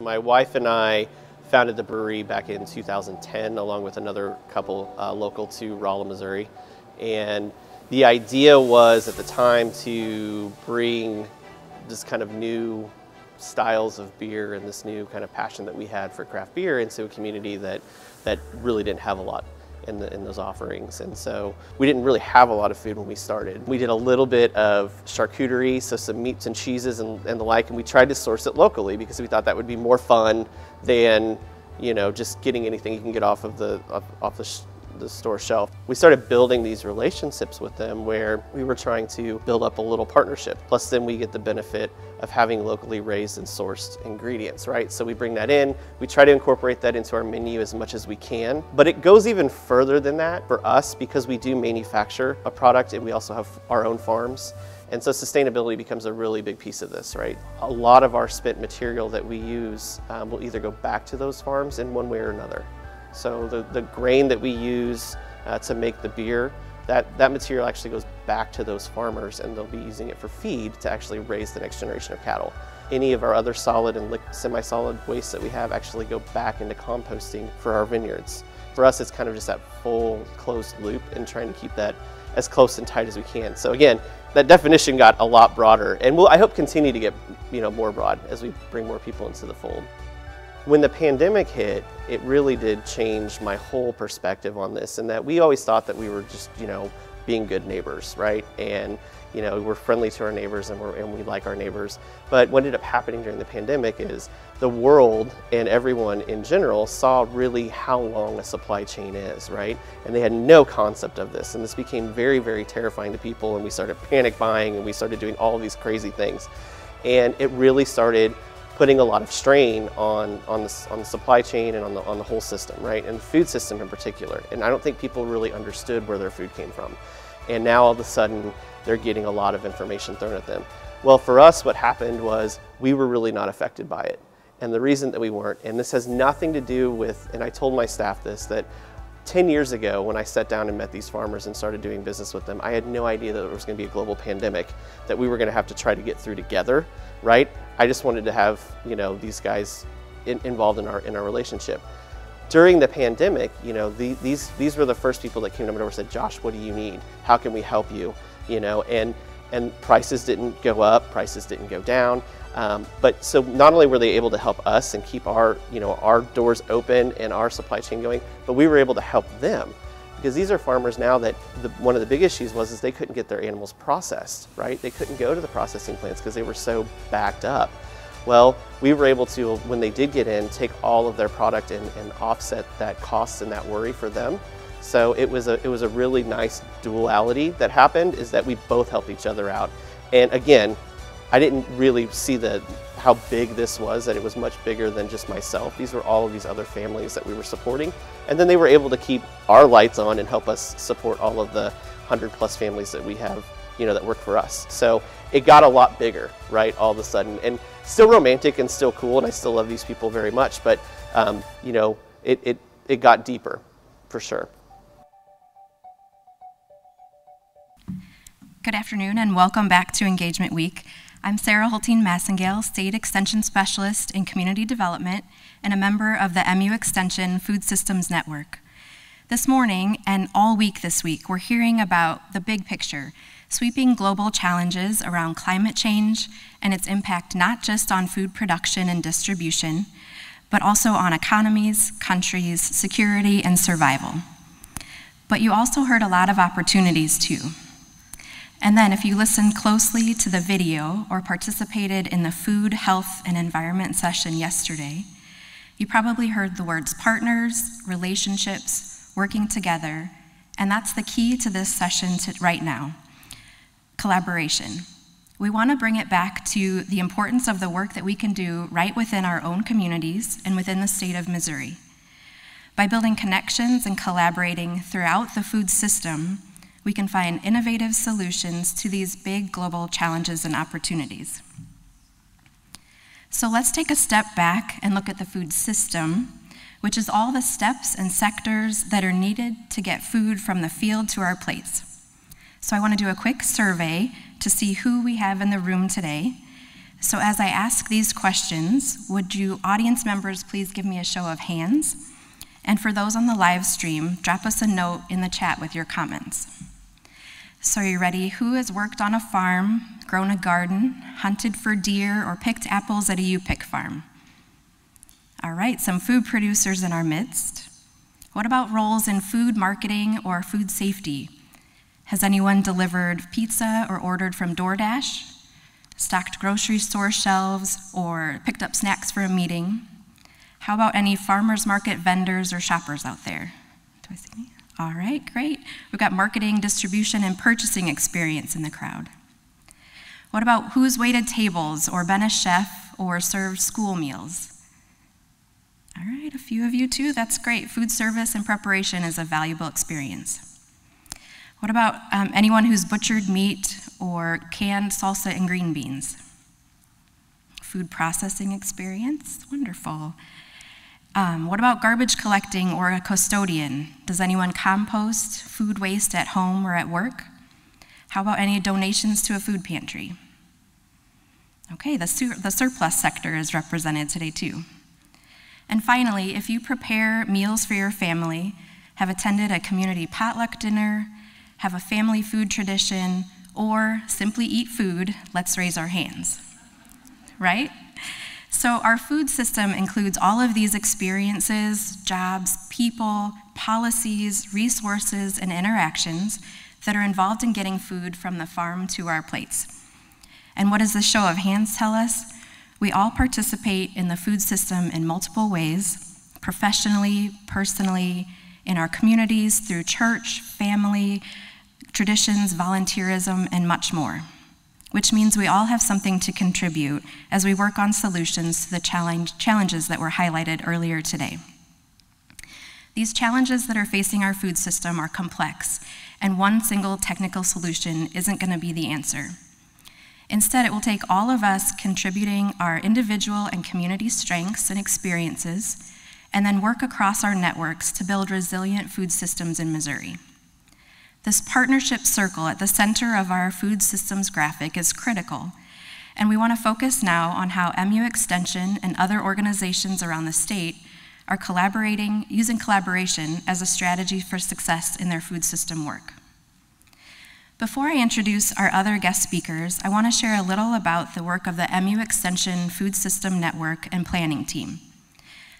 My wife and I founded the brewery back in 2010 along with another couple uh, local to Rolla, Missouri. And the idea was at the time to bring this kind of new styles of beer and this new kind of passion that we had for craft beer into a community that, that really didn't have a lot in, the, in those offerings. And so we didn't really have a lot of food when we started. We did a little bit of charcuterie, so some meats and cheeses and, and the like, and we tried to source it locally because we thought that would be more fun than you know just getting anything you can get off of the off, off the the store shelf. We started building these relationships with them where we were trying to build up a little partnership. Plus then we get the benefit of having locally raised and sourced ingredients, right? So we bring that in, we try to incorporate that into our menu as much as we can, but it goes even further than that for us because we do manufacture a product and we also have our own farms. And so sustainability becomes a really big piece of this, right? A lot of our spent material that we use um, will either go back to those farms in one way or another. So the, the grain that we use uh, to make the beer, that, that material actually goes back to those farmers and they'll be using it for feed to actually raise the next generation of cattle. Any of our other solid and semi-solid waste that we have actually go back into composting for our vineyards. For us, it's kind of just that full closed loop and trying to keep that as close and tight as we can. So again, that definition got a lot broader and we'll, I hope continue to get you know, more broad as we bring more people into the fold. When the pandemic hit, it really did change my whole perspective on this and that we always thought that we were just, you know, being good neighbors, right? And, you know, we're friendly to our neighbors and, we're, and we like our neighbors. But what ended up happening during the pandemic is the world and everyone in general saw really how long a supply chain is, right? And they had no concept of this. And this became very, very terrifying to people. And we started panic buying and we started doing all these crazy things. And it really started putting a lot of strain on, on, the, on the supply chain and on the, on the whole system, right? And the food system in particular. And I don't think people really understood where their food came from. And now all of a sudden, they're getting a lot of information thrown at them. Well, for us, what happened was we were really not affected by it. And the reason that we weren't, and this has nothing to do with, and I told my staff this, that 10 years ago when I sat down and met these farmers and started doing business with them, I had no idea that there was going to be a global pandemic that we were going to have to try to get through together, right? I just wanted to have, you know, these guys in, involved in our, in our relationship. During the pandemic, you know, the, these, these were the first people that came to me and said, Josh, what do you need? How can we help you? You know, and, and prices didn't go up, prices didn't go down. Um, but so not only were they able to help us and keep our, you know, our doors open and our supply chain going, but we were able to help them because these are farmers now that the, one of the big issues was is they couldn't get their animals processed, right? They couldn't go to the processing plants because they were so backed up. Well, we were able to, when they did get in, take all of their product and, and offset that cost and that worry for them. So it was a it was a really nice duality that happened is that we both helped each other out. And again, I didn't really see the how big this was, that it was much bigger than just myself. These were all of these other families that we were supporting. And then they were able to keep our lights on and help us support all of the 100 plus families that we have, you know, that work for us. So it got a lot bigger, right, all of a sudden. And still romantic and still cool, and I still love these people very much, but, um, you know, it, it, it got deeper, for sure. Good afternoon and welcome back to Engagement Week. I'm Sarah Hultine Massengale, State Extension Specialist in Community Development and a member of the MU Extension Food Systems Network. This morning and all week this week, we're hearing about the big picture, sweeping global challenges around climate change and its impact not just on food production and distribution, but also on economies, countries, security, and survival. But you also heard a lot of opportunities too. And then, if you listened closely to the video or participated in the food, health, and environment session yesterday, you probably heard the words partners, relationships, working together, and that's the key to this session to right now collaboration. We want to bring it back to the importance of the work that we can do right within our own communities and within the state of Missouri. By building connections and collaborating throughout the food system, we can find innovative solutions to these big global challenges and opportunities. So let's take a step back and look at the food system, which is all the steps and sectors that are needed to get food from the field to our plates. So I want to do a quick survey to see who we have in the room today. So, as I ask these questions, would you, audience members, please give me a show of hands? And for those on the live stream, drop us a note in the chat with your comments. So, are you ready? Who has worked on a farm, grown a garden, hunted for deer, or picked apples at a U pick farm? All right, some food producers in our midst. What about roles in food marketing or food safety? Has anyone delivered pizza or ordered from DoorDash? Stocked grocery store shelves or picked up snacks for a meeting? How about any farmers market vendors or shoppers out there? Do I see any? All right, great. We've got marketing, distribution, and purchasing experience in the crowd. What about who's waited tables or been a chef or served school meals? All right, a few of you too. That's great. Food service and preparation is a valuable experience. What about um, anyone who's butchered meat or canned salsa and green beans? Food processing experience? Wonderful. Um, what about garbage collecting or a custodian? Does anyone compost food waste at home or at work? How about any donations to a food pantry? Okay, the, sur the surplus sector is represented today too. And finally, if you prepare meals for your family, have attended a community potluck dinner, have a family food tradition, or simply eat food, let's raise our hands. Right? So, our food system includes all of these experiences, jobs, people, policies, resources, and interactions that are involved in getting food from the farm to our plates. And what does the show of hands tell us? We all participate in the food system in multiple ways professionally, personally, in our communities, through church, family, traditions, volunteerism, and much more, which means we all have something to contribute as we work on solutions to the challenge, challenges that were highlighted earlier today. These challenges that are facing our food system are complex, and one single technical solution isn't going to be the answer. Instead, it will take all of us contributing our individual and community strengths and experiences, and then work across our networks to build resilient food systems in Missouri. This partnership circle at the center of our food systems graphic is critical, and we want to focus now on how MU Extension and other organizations around the state are collaborating, using collaboration as a strategy for success in their food system work. Before I introduce our other guest speakers, I want to share a little about the work of the MU Extension Food System Network and Planning Team.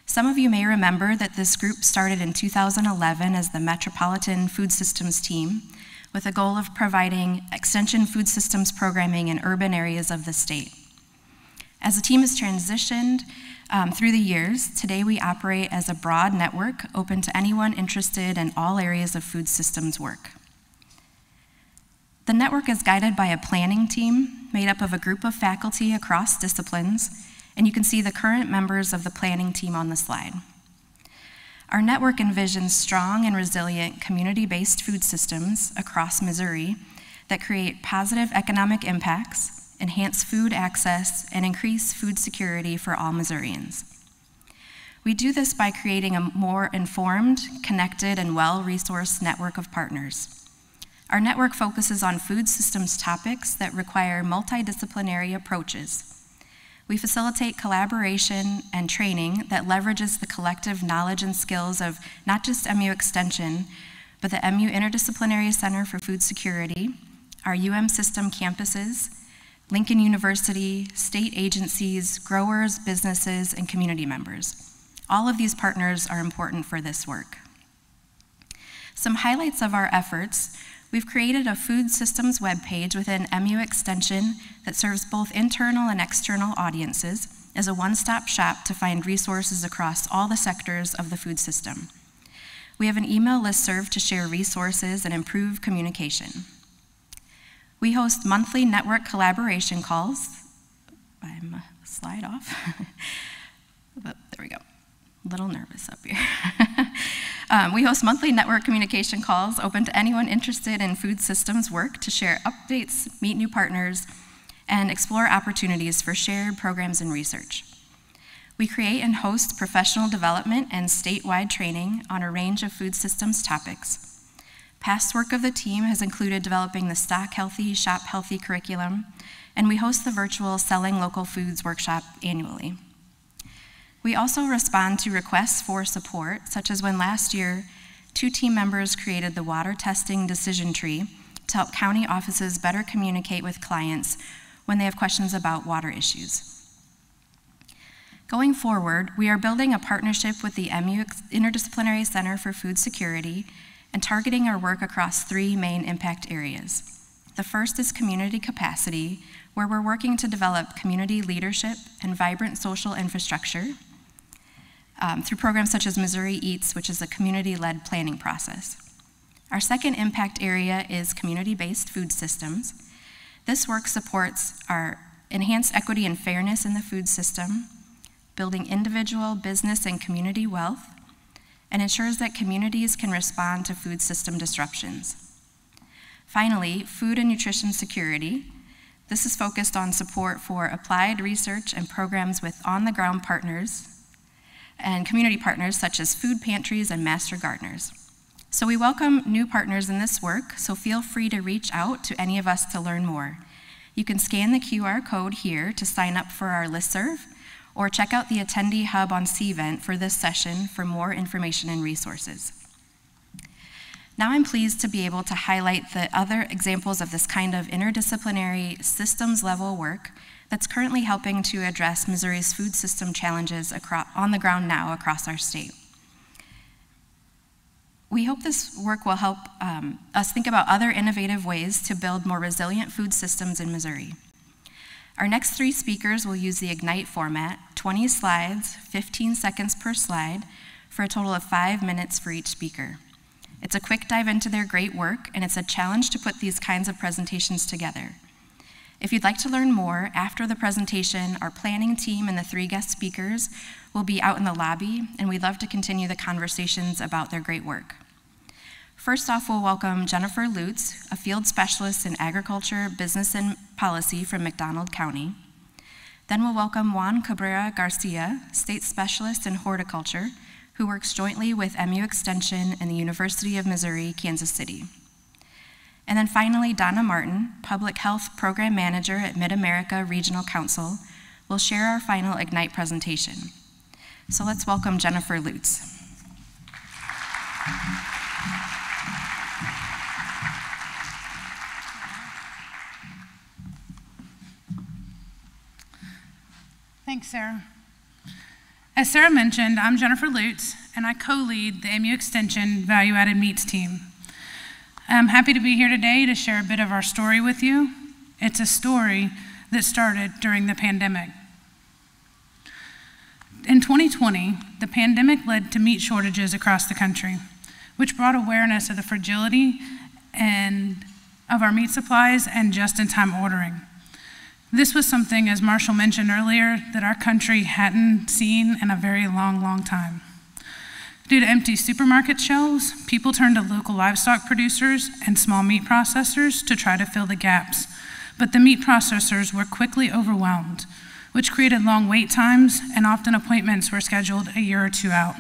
Some of you may remember that this group started in 2011 as the Metropolitan Food Systems Team with a goal of providing extension food systems programming in urban areas of the state. As the team has transitioned um, through the years, today we operate as a broad network open to anyone interested in all areas of food systems work. The network is guided by a planning team made up of a group of faculty across disciplines and you can see the current members of the planning team on the slide. Our network envisions strong and resilient community based food systems across Missouri that create positive economic impacts, enhance food access, and increase food security for all Missourians. We do this by creating a more informed, connected, and well resourced network of partners. Our network focuses on food systems topics that require multidisciplinary approaches we facilitate collaboration and training that leverages the collective knowledge and skills of not just MU Extension, but the MU Interdisciplinary Center for Food Security, our UM system campuses, Lincoln University, state agencies, growers, businesses, and community members. All of these partners are important for this work. Some highlights of our efforts We've created a food systems webpage within MU Extension that serves both internal and external audiences as a one stop shop to find resources across all the sectors of the food system. We have an email list served to share resources and improve communication. We host monthly network collaboration calls. I'm a slide off. but there we go. A little nervous up here. Um, we host monthly network communication calls open to anyone interested in food systems work to share updates, meet new partners, and explore opportunities for shared programs and research. We create and host professional development and statewide training on a range of food systems topics. Past work of the team has included developing the Stock Healthy, Shop Healthy curriculum and we host the virtual Selling Local Foods workshop annually. We also respond to requests for support, such as when last year, two team members created the water testing decision tree to help county offices better communicate with clients when they have questions about water issues. Going forward, we are building a partnership with the MU Interdisciplinary Center for Food Security and targeting our work across three main impact areas. The first is community capacity, where we're working to develop community leadership and vibrant social infrastructure um, through programs such as Missouri Eats, which is a community led planning process. Our second impact area is community based food systems. This work supports our enhanced equity and fairness in the food system, building individual, business, and community wealth, and ensures that communities can respond to food system disruptions. Finally, food and nutrition security. This is focused on support for applied research and programs with on the ground partners and community partners such as food pantries and master gardeners. So we welcome new partners in this work, so feel free to reach out to any of us to learn more. You can scan the QR code here to sign up for our listserv, or check out the attendee hub on Cvent for this session for more information and resources. Now I'm pleased to be able to highlight the other examples of this kind of interdisciplinary systems level work that's currently helping to address Missouri's food system challenges across, on the ground now across our state. We hope this work will help um, us think about other innovative ways to build more resilient food systems in Missouri. Our next three speakers will use the Ignite format 20 slides, 15 seconds per slide, for a total of five minutes for each speaker. It's a quick dive into their great work, and it's a challenge to put these kinds of presentations together. If you'd like to learn more, after the presentation, our planning team and the three guest speakers will be out in the lobby, and we'd love to continue the conversations about their great work. First off, we'll welcome Jennifer Lutz, a field specialist in agriculture, business, and policy from McDonald County. Then we'll welcome Juan Cabrera Garcia, state specialist in horticulture, who works jointly with MU Extension and the University of Missouri, Kansas City. And then finally, Donna Martin, Public Health Program Manager at Mid America Regional Council, will share our final Ignite presentation. So let's welcome Jennifer Lutz. Thanks, Sarah. As Sarah mentioned, I'm Jennifer Lutz, and I co lead the MU Extension Value Added Meats team. I'm happy to be here today to share a bit of our story with you. It's a story that started during the pandemic. In 2020, the pandemic led to meat shortages across the country, which brought awareness of the fragility and of our meat supplies and just-in-time ordering. This was something, as Marshall mentioned earlier, that our country hadn't seen in a very long, long time. Due to empty supermarket shelves, people turned to local livestock producers and small meat processors to try to fill the gaps. But the meat processors were quickly overwhelmed, which created long wait times, and often appointments were scheduled a year or two out.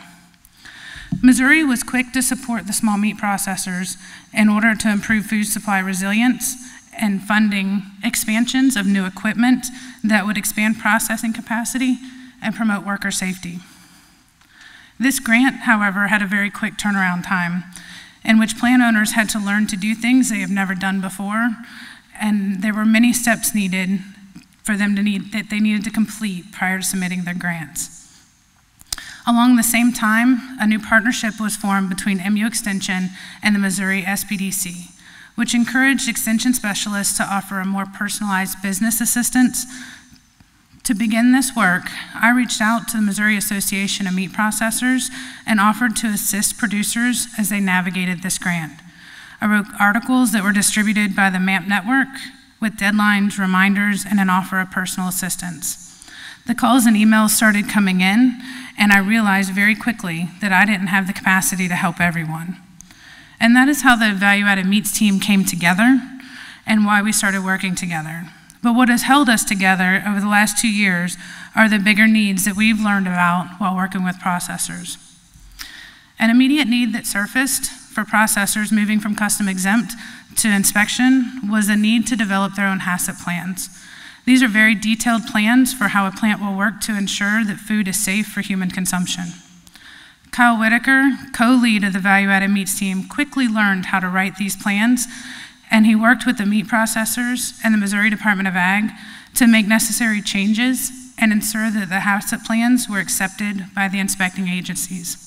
Missouri was quick to support the small meat processors in order to improve food supply resilience and funding expansions of new equipment that would expand processing capacity and promote worker safety. This grant, however, had a very quick turnaround time in which plant owners had to learn to do things they have never done before, and there were many steps needed for them to need that they needed to complete prior to submitting their grants. Along the same time, a new partnership was formed between MU Extension and the Missouri SBDC which encouraged extension specialists to offer a more personalized business assistance. To begin this work, I reached out to the Missouri Association of Meat Processors and offered to assist producers as they navigated this grant. I wrote articles that were distributed by the MAP network with deadlines, reminders, and an offer of personal assistance. The calls and emails started coming in, and I realized very quickly that I didn't have the capacity to help everyone. And that is how the Value Added Meats team came together and why we started working together. But what has held us together over the last two years are the bigger needs that we've learned about while working with processors. An immediate need that surfaced for processors moving from custom exempt to inspection was the need to develop their own HACCP plans. These are very detailed plans for how a plant will work to ensure that food is safe for human consumption. Kyle Whitaker, co-lead of the value-added meats team, quickly learned how to write these plans, and he worked with the meat processors and the Missouri Department of Ag to make necessary changes and ensure that the HACCP plans were accepted by the inspecting agencies.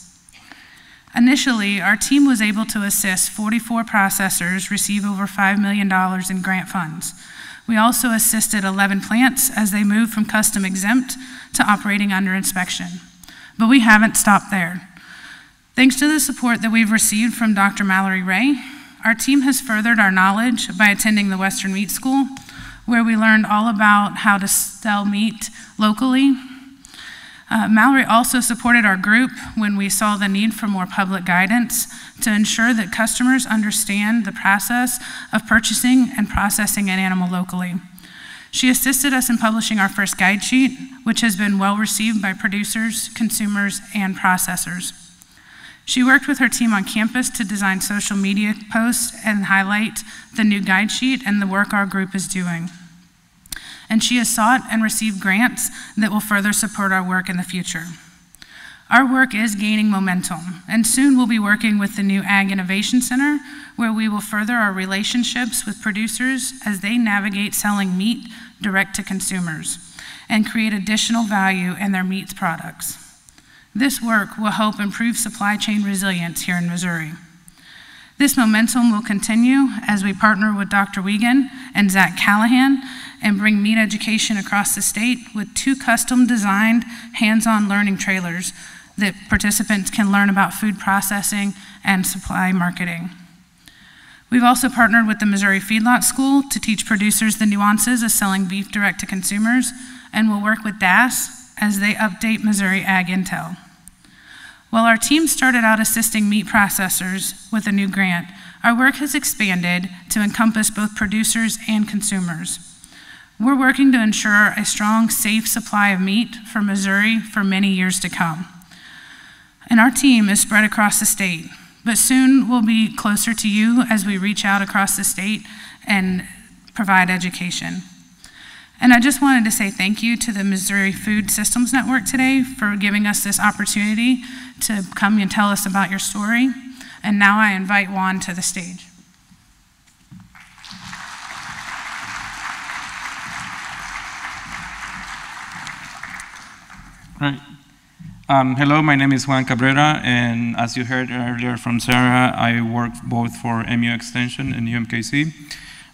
Initially, our team was able to assist 44 processors receive over $5 million in grant funds. We also assisted 11 plants as they moved from custom exempt to operating under inspection. But we haven't stopped there. Thanks to the support that we've received from Dr. Mallory Rahe, our team has furthered our knowledge by attending the Western Meat School, where we learned all about how to sell meat locally. Uh, Mallory also supported our group when we saw the need for more public guidance to ensure that customers understand the process of purchasing and processing an animal locally. She assisted us in publishing our first guide sheet, which has been well received by producers, consumers, and processors. She worked with her team on campus to design social media posts and highlight the new guide sheet and the work our group is doing. And she has sought and received grants that will further support our work in the future. Our work is gaining momentum, and soon we'll be working with the new Ag Innovation Center, where we will further our relationships with producers as they navigate selling meat direct to consumers and create additional value in their meat products. This work will help improve supply chain resilience here in Missouri. This momentum will continue as we partner with Dr. Wiegand and Zach Callahan and bring meat education across the state with two custom designed hands-on learning trailers that participants can learn about food processing and supply marketing. We've also partnered with the Missouri Feedlot School to teach producers the nuances of selling beef direct to consumers, and we'll work with DAS as they update Missouri Ag Intel. While our team started out assisting meat processors with a new grant, our work has expanded to encompass both producers and consumers. We're working to ensure a strong, safe supply of meat for Missouri for many years to come. And our team is spread across the state, but soon we'll be closer to you as we reach out across the state and provide education. And I just wanted to say thank you to the Missouri Food Systems Network today for giving us this opportunity to come and tell us about your story. And now I invite Juan to the stage. Right. Um, hello, my name is Juan Cabrera, and as you heard earlier from Sarah, I work both for MU Extension and UMKC.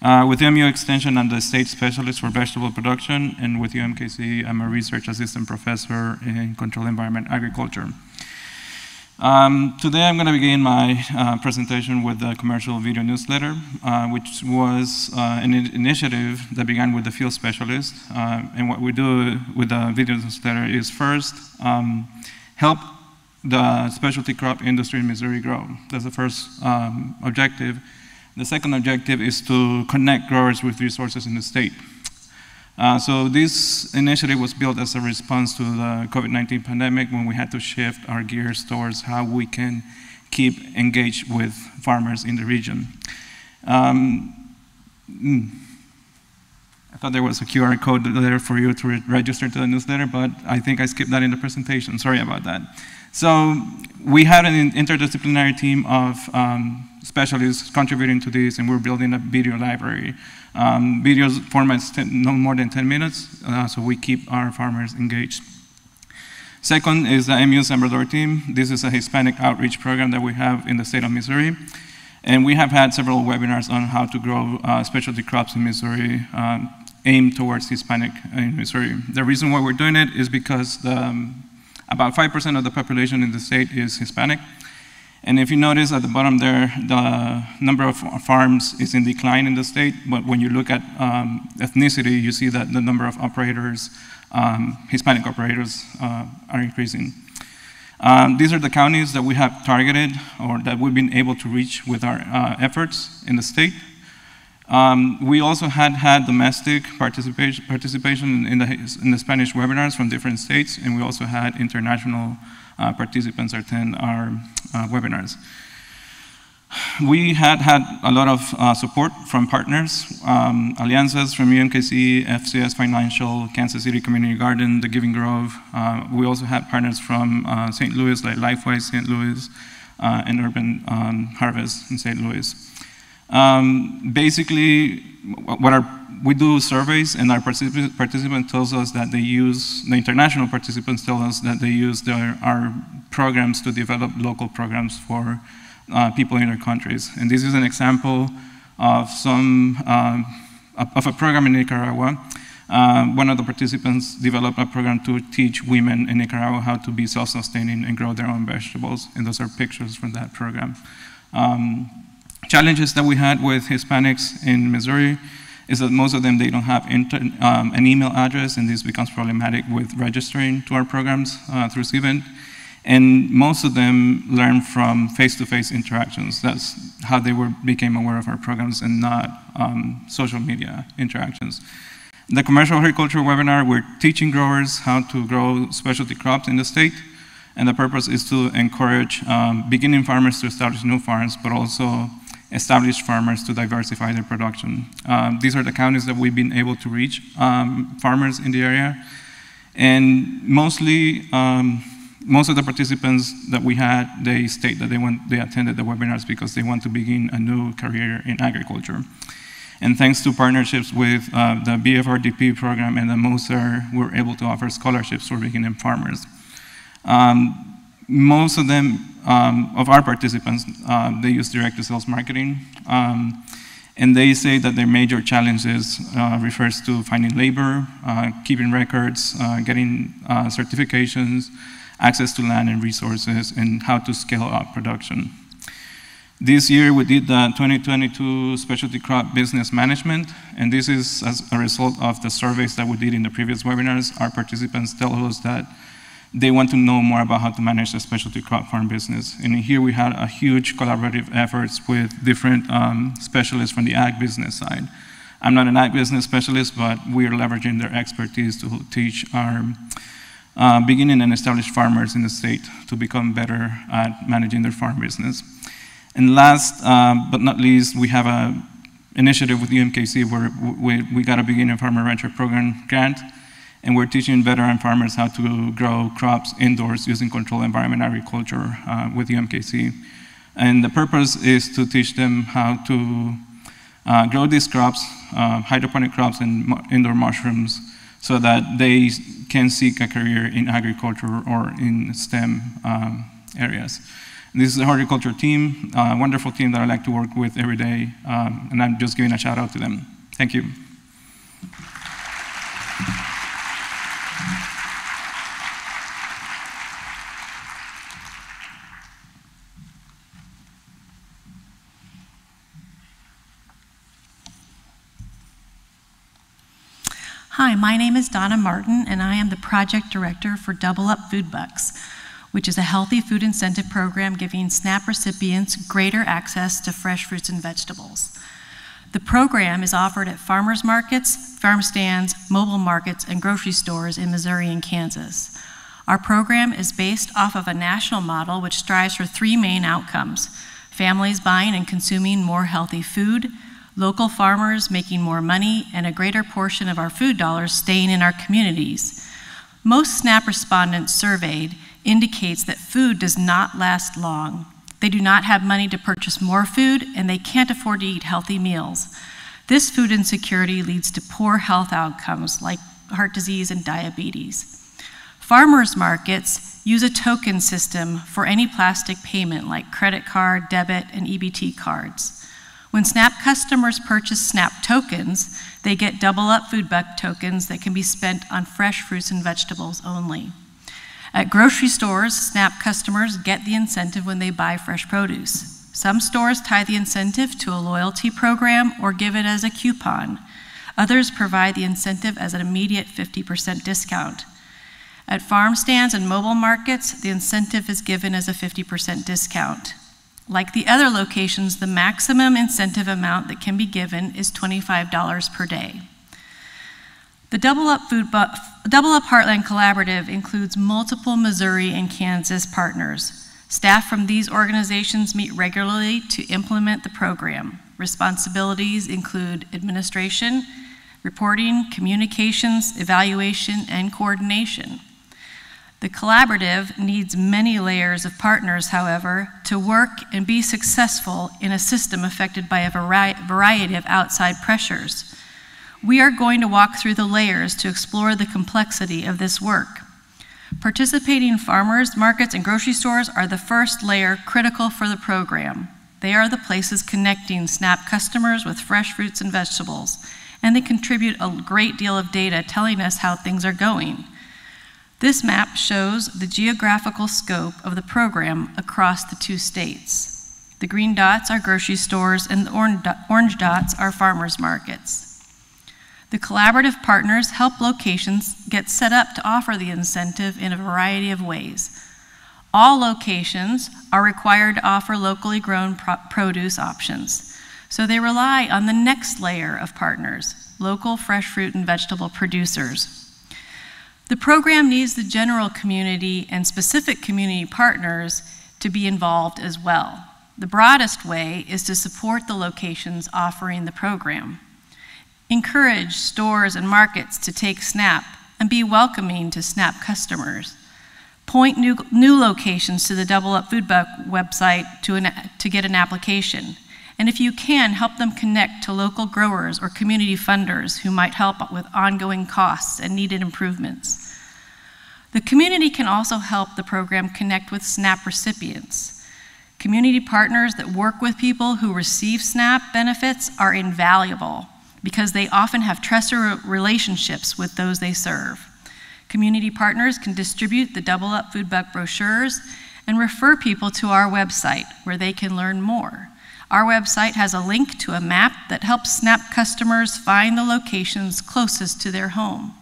Uh, with MU Extension, I'm the state specialist for vegetable production, and with UMKC, I'm a research assistant professor in controlled environment agriculture. Um, today, I'm going to begin my uh, presentation with the commercial video newsletter, uh, which was uh, an initiative that began with the field specialist. Uh, and what we do with the video newsletter is first um, help the specialty crop industry in Missouri grow. That's the first um, objective. The second objective is to connect growers with resources in the state. Uh, so this initiative was built as a response to the COVID-19 pandemic when we had to shift our gears towards how we can keep engaged with farmers in the region. Um, mm, thought there was a QR code there for you to re register to the newsletter, but I think I skipped that in the presentation. Sorry about that. So we had an interdisciplinary team of um, specialists contributing to this, and we're building a video library. Um, videos formats no more than 10 minutes, uh, so we keep our farmers engaged. Second is the MU Sembrador team. This is a Hispanic outreach program that we have in the state of Missouri. And we have had several webinars on how to grow uh, specialty crops in Missouri um, aimed towards Hispanic in Missouri. The reason why we're doing it is because the, um, about 5% of the population in the state is Hispanic. And if you notice at the bottom there, the number of farms is in decline in the state, but when you look at um, ethnicity, you see that the number of operators, um, Hispanic operators, uh, are increasing. Um, these are the counties that we have targeted or that we've been able to reach with our uh, efforts in the state. Um, we also had had domestic participation, participation in, the, in the Spanish webinars from different states, and we also had international uh, participants attend our uh, webinars. we had had a lot of uh, support from partners, um, Alianzas from UMKC, FCS Financial, Kansas City Community Garden, The Giving Grove. Uh, we also had partners from uh, St. Louis, like Lifewise St. Louis, uh, and Urban um, Harvest in St. Louis. Um, basically, what our, we do surveys, and our participant, participant tells us that they use, the international participants tell us that they use their, our programs to develop local programs for uh, people in their countries. And this is an example of some, uh, of a program in Nicaragua. Uh, one of the participants developed a program to teach women in Nicaragua how to be self-sustaining and grow their own vegetables, and those are pictures from that program. Um, challenges that we had with Hispanics in Missouri is that most of them, they don't have um, an email address, and this becomes problematic with registering to our programs uh, through Cvent. And most of them learn from face-to-face -face interactions. That's how they were, became aware of our programs and not um, social media interactions. The commercial horticulture webinar, we're teaching growers how to grow specialty crops in the state. And the purpose is to encourage um, beginning farmers to establish new farms, but also established farmers to diversify their production. Um, these are the counties that we've been able to reach um, farmers in the area. And mostly, um, most of the participants that we had, they state that they, went, they attended the webinars because they want to begin a new career in agriculture. And thanks to partnerships with uh, the BFRDP program and the MOSER, we're able to offer scholarships for beginning farmers. Um, most of them, um, of our participants, uh, they use direct-to-sales marketing. Um, and they say that their major challenges uh, refers to finding labor, uh, keeping records, uh, getting uh, certifications, access to land and resources, and how to scale up production. This year we did the 2022 Specialty Crop Business Management, and this is as a result of the surveys that we did in the previous webinars. Our participants tell us that they want to know more about how to manage a specialty crop farm business. And here we had a huge collaborative efforts with different um, specialists from the ag business side. I'm not an ag business specialist, but we are leveraging their expertise to teach our uh, beginning and established farmers in the state to become better at managing their farm business. And last um, but not least, we have an initiative with UMKC where we, we got a beginning farmer rancher program grant, and we're teaching veteran farmers how to grow crops indoors using controlled environment agriculture uh, with UMKC. And the purpose is to teach them how to uh, grow these crops, uh, hydroponic crops and indoor mushrooms, so that they can seek a career in agriculture or in STEM um, areas. this is a horticulture team, a wonderful team that I like to work with every day, um, and I'm just giving a shout out to them. Thank you. My name is Donna Martin, and I am the project director for Double Up Food Bucks, which is a healthy food incentive program giving SNAP recipients greater access to fresh fruits and vegetables. The program is offered at farmers markets, farm stands, mobile markets, and grocery stores in Missouri and Kansas. Our program is based off of a national model which strives for three main outcomes families buying and consuming more healthy food, local farmers making more money, and a greater portion of our food dollars staying in our communities. Most SNAP respondents surveyed indicates that food does not last long. They do not have money to purchase more food, and they can't afford to eat healthy meals. This food insecurity leads to poor health outcomes like heart disease and diabetes. Farmers markets use a token system for any plastic payment like credit card, debit, and EBT cards. When SNAP customers purchase SNAP tokens, they get double up food buck tokens that can be spent on fresh fruits and vegetables only. At grocery stores, SNAP customers get the incentive when they buy fresh produce. Some stores tie the incentive to a loyalty program or give it as a coupon. Others provide the incentive as an immediate 50% discount. At farm stands and mobile markets, the incentive is given as a 50% discount. Like the other locations, the maximum incentive amount that can be given is $25 per day. The Double Up, Food Double Up Heartland Collaborative includes multiple Missouri and Kansas partners. Staff from these organizations meet regularly to implement the program. Responsibilities include administration, reporting, communications, evaluation, and coordination. The collaborative needs many layers of partners, however, to work and be successful in a system affected by a vari variety of outside pressures. We are going to walk through the layers to explore the complexity of this work. Participating farmers, markets, and grocery stores are the first layer critical for the program. They are the places connecting SNAP customers with fresh fruits and vegetables, and they contribute a great deal of data telling us how things are going. This map shows the geographical scope of the program across the two states. The green dots are grocery stores and the orange dots are farmers markets. The collaborative partners help locations get set up to offer the incentive in a variety of ways. All locations are required to offer locally grown pro produce options, so they rely on the next layer of partners, local fresh fruit and vegetable producers. The program needs the general community and specific community partners to be involved as well. The broadest way is to support the locations offering the program. Encourage stores and markets to take SNAP and be welcoming to SNAP customers. Point new, new locations to the Double Up Food Buck website to, an, to get an application. And if you can, help them connect to local growers or community funders who might help with ongoing costs and needed improvements. The community can also help the program connect with SNAP recipients. Community partners that work with people who receive SNAP benefits are invaluable because they often have trusted relationships with those they serve. Community partners can distribute the Double Up Food Buck brochures and refer people to our website where they can learn more. Our website has a link to a map that helps SNAP customers find the locations closest to their home.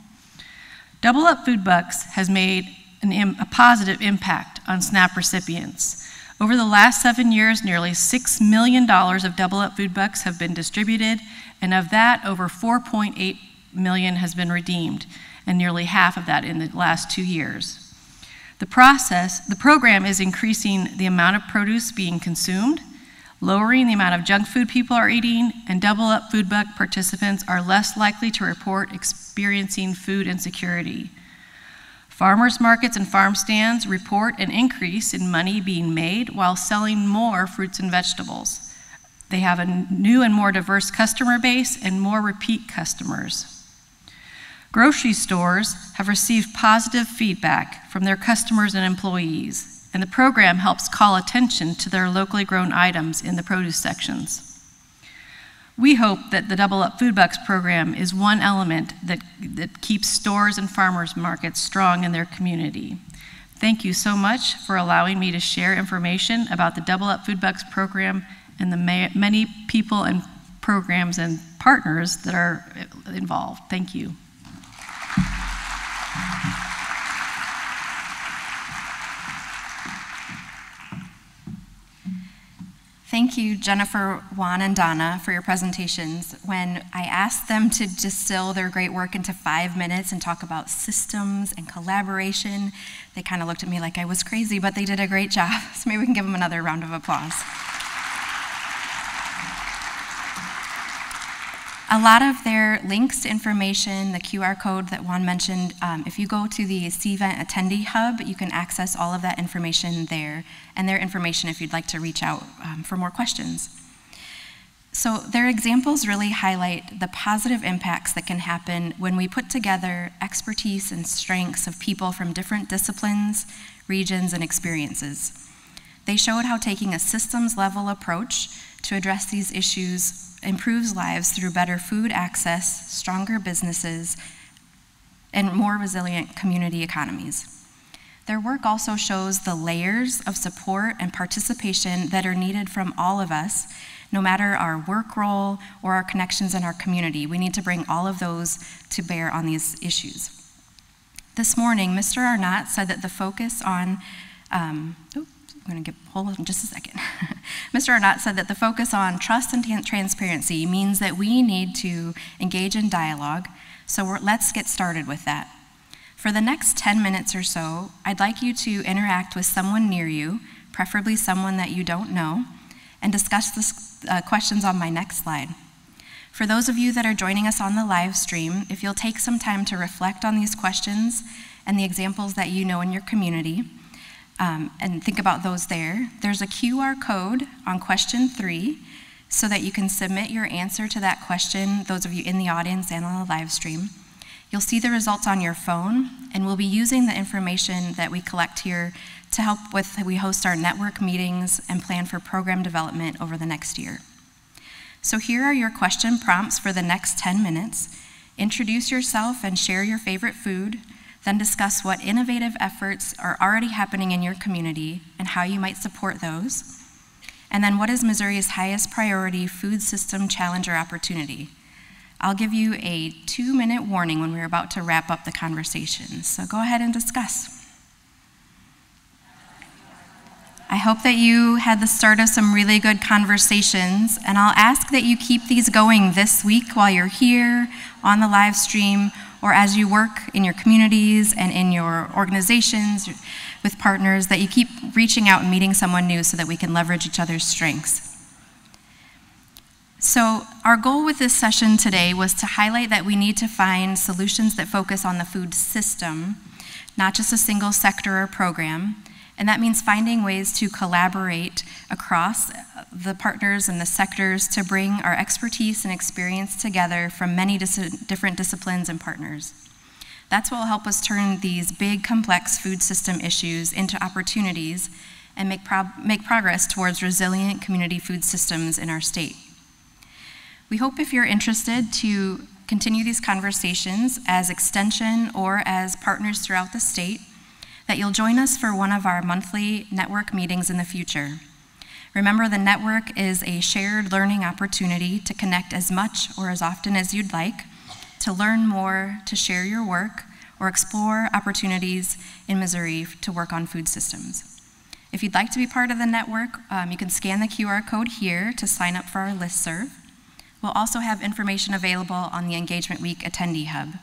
Double Up Food Bucks has made an, a positive impact on SNAP recipients. Over the last seven years, nearly $6 million of Double Up Food Bucks have been distributed, and of that, over 4.8 million has been redeemed, and nearly half of that in the last two years. The process, the program is increasing the amount of produce being consumed, lowering the amount of junk food people are eating, and Double Up Food Buck participants are less likely to report experiencing food insecurity. Farmers markets and farm stands report an increase in money being made while selling more fruits and vegetables. They have a new and more diverse customer base and more repeat customers. Grocery stores have received positive feedback from their customers and employees and the program helps call attention to their locally grown items in the produce sections. We hope that the Double Up Food Bucks program is one element that, that keeps stores and farmers markets strong in their community. Thank you so much for allowing me to share information about the Double Up Food Bucks program and the many people and programs and partners that are involved. Thank you. You, Jennifer, Juan, and Donna, for your presentations. When I asked them to distill their great work into five minutes and talk about systems and collaboration, they kind of looked at me like I was crazy, but they did a great job. So maybe we can give them another round of applause. A lot of their links to information, the QR code that Juan mentioned, um, if you go to the CVent attendee hub, you can access all of that information there, and their information if you'd like to reach out um, for more questions. So their examples really highlight the positive impacts that can happen when we put together expertise and strengths of people from different disciplines, regions, and experiences. They showed how taking a systems level approach to address these issues improves lives through better food access, stronger businesses, and more resilient community economies. Their work also shows the layers of support and participation that are needed from all of us, no matter our work role or our connections in our community. We need to bring all of those to bear on these issues. This morning, Mr. Arnott said that the focus on um, I'm going to get hold of in just a second. Mr. Arnott said that the focus on trust and transparency means that we need to engage in dialogue, so let's get started with that. For the next 10 minutes or so, I'd like you to interact with someone near you, preferably someone that you don't know, and discuss the uh, questions on my next slide. For those of you that are joining us on the live stream, if you'll take some time to reflect on these questions and the examples that you know in your community, um, and think about those there, there's a QR code on question three so that you can submit your answer to that question, those of you in the audience and on the live stream. You'll see the results on your phone, and we'll be using the information that we collect here to help with, we host our network meetings and plan for program development over the next year. So here are your question prompts for the next 10 minutes. Introduce yourself and share your favorite food, then discuss what innovative efforts are already happening in your community and how you might support those. And then what is Missouri's highest priority food system challenge or opportunity? I'll give you a two minute warning when we're about to wrap up the conversation. So go ahead and discuss. I hope that you had the start of some really good conversations, and I'll ask that you keep these going this week while you're here on the live stream or as you work in your communities and in your organizations with partners, that you keep reaching out and meeting someone new so that we can leverage each other's strengths. So, our goal with this session today was to highlight that we need to find solutions that focus on the food system, not just a single sector or program. And that means finding ways to collaborate across the partners and the sectors to bring our expertise and experience together from many dis different disciplines and partners. That's what will help us turn these big, complex food system issues into opportunities and make, make progress towards resilient community food systems in our state. We hope if you're interested to continue these conversations as extension or as partners throughout the state, that you'll join us for one of our monthly network meetings in the future. Remember, the network is a shared learning opportunity to connect as much or as often as you'd like, to learn more, to share your work, or explore opportunities in Missouri to work on food systems. If you'd like to be part of the network, um, you can scan the QR code here to sign up for our listserv. We'll also have information available on the Engagement Week Attendee Hub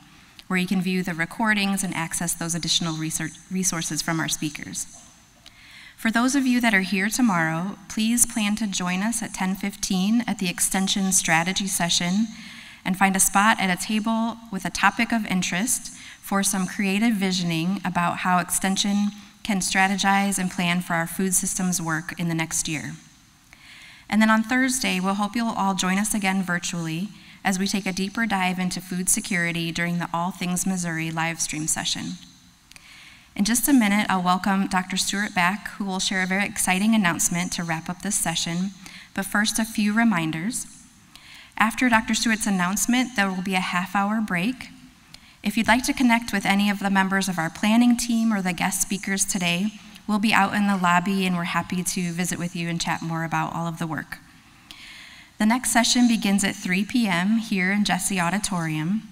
where you can view the recordings and access those additional resources from our speakers. For those of you that are here tomorrow, please plan to join us at 10:15 at the Extension Strategy session and find a spot at a table with a topic of interest for some creative visioning about how Extension can strategize and plan for our food systems work in the next year. And then on Thursday, we'll hope you'll all join us again virtually as we take a deeper dive into food security during the All Things Missouri live stream session. In just a minute, I'll welcome Dr. Stewart back, who will share a very exciting announcement to wrap up this session. But first, a few reminders. After Dr. Stewart's announcement, there will be a half hour break. If you'd like to connect with any of the members of our planning team or the guest speakers today, we'll be out in the lobby and we're happy to visit with you and chat more about all of the work. The next session begins at 3 p.m. here in Jesse Auditorium.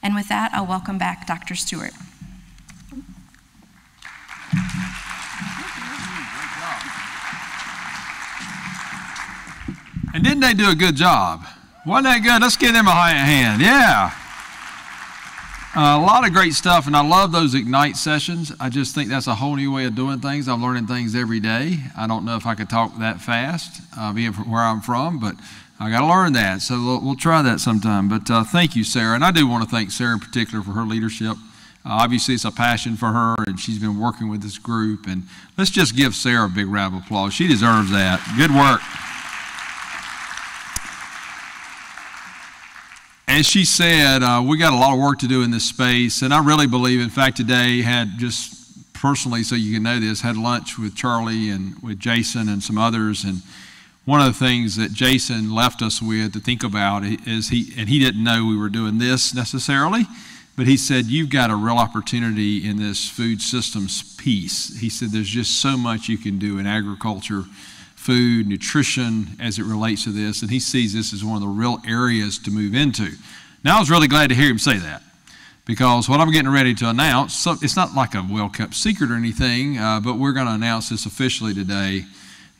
And with that, I'll welcome back Dr. Stewart. And didn't they do a good job? Wasn't that good? Let's give them a high hand. Yeah. Uh, a lot of great stuff, and I love those Ignite sessions. I just think that's a whole new way of doing things. I'm learning things every day. I don't know if I could talk that fast, uh, being from where I'm from, but I got to learn that. So we'll, we'll, try that sometime. But uh, thank you, Sarah. And I do want to thank Sarah in particular for her leadership. Uh, obviously, it's a passion for her, and she's been working with this group. And let's just give Sarah a big round of applause. She deserves that. Good work. As she said, uh, we got a lot of work to do in this space, and I really believe, in fact, today had just personally, so you can know this, had lunch with Charlie and with Jason and some others, and one of the things that Jason left us with to think about is he, and he didn't know we were doing this necessarily, but he said, You've got a real opportunity in this food systems piece. He said, There's just so much you can do in agriculture, food, nutrition as it relates to this, and he sees this as one of the real areas to move into. Now, I was really glad to hear him say that because what I'm getting ready to announce, so it's not like a well kept secret or anything, uh, but we're going to announce this officially today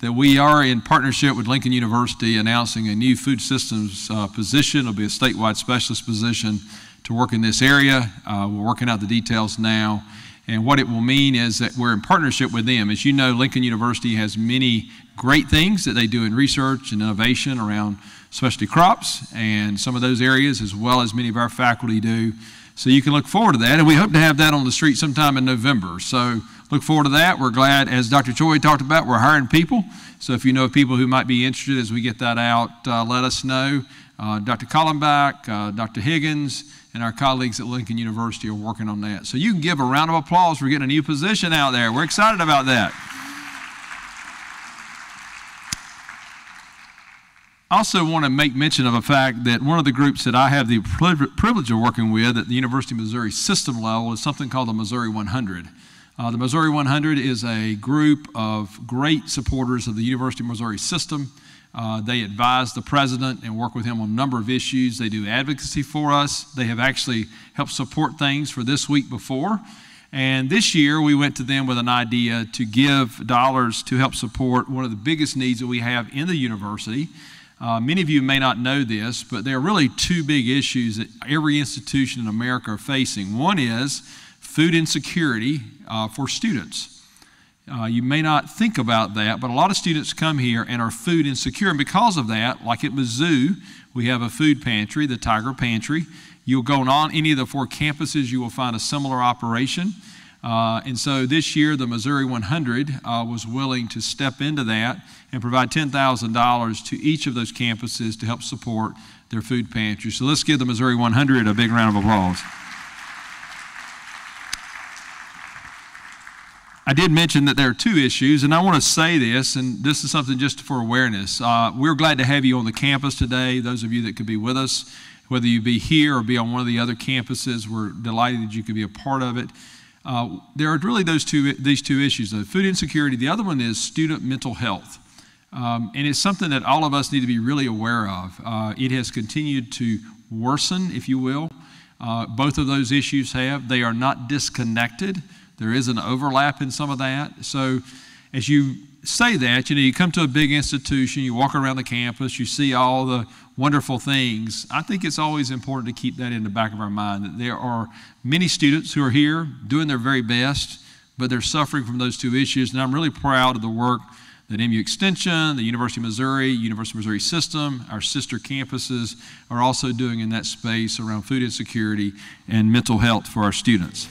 that we are in partnership with Lincoln University announcing a new food systems uh, position. It'll be a statewide specialist position to work in this area. Uh, we're working out the details now. And what it will mean is that we're in partnership with them. As you know, Lincoln University has many great things that they do in research and innovation around specialty crops and some of those areas, as well as many of our faculty do. So you can look forward to that. And we hope to have that on the street sometime in November. So look forward to that. We're glad, as Dr. Choi talked about, we're hiring people. So if you know people who might be interested as we get that out, uh, let us know. Uh, Dr. Collenbach, uh, Dr. Higgins, and our colleagues at Lincoln University are working on that. So you can give a round of applause for getting a new position out there. We're excited about that. I also want to make mention of a fact that one of the groups that I have the privilege of working with at the University of Missouri system level is something called the Missouri 100. Uh, the Missouri 100 is a group of great supporters of the University of Missouri system. Uh, they advise the president and work with him on a number of issues. They do advocacy for us. They have actually helped support things for this week before. And this year, we went to them with an idea to give dollars to help support one of the biggest needs that we have in the university. Uh, many of you may not know this, but there are really two big issues that every institution in America are facing. One is food insecurity uh, for students. Uh, you may not think about that, but a lot of students come here and are food insecure. And because of that, like at Mizzou, we have a food pantry, the Tiger Pantry. You'll go on any of the four campuses, you will find a similar operation. Uh, and so this year, the Missouri 100 uh, was willing to step into that and provide $10,000 to each of those campuses to help support their food pantry. So let's give the Missouri 100 a big round of applause. I did mention that there are two issues, and I want to say this, and this is something just for awareness. Uh, we're glad to have you on the campus today, those of you that could be with us, whether you be here or be on one of the other campuses. We're delighted that you could be a part of it. Uh, there are really those two, these two issues, the food insecurity. The other one is student mental health. Um, and it's something that all of us need to be really aware of. Uh, it has continued to worsen, if you will. Uh, both of those issues have. They are not disconnected. There is an overlap in some of that. So as you say that, you know, you come to a big institution, you walk around the campus, you see all the wonderful things. I think it's always important to keep that in the back of our mind that there are many students who are here doing their very best, but they're suffering from those two issues. And I'm really proud of the work that MU Extension, the University of Missouri, University of Missouri System, our sister campuses are also doing in that space around food insecurity and mental health for our students.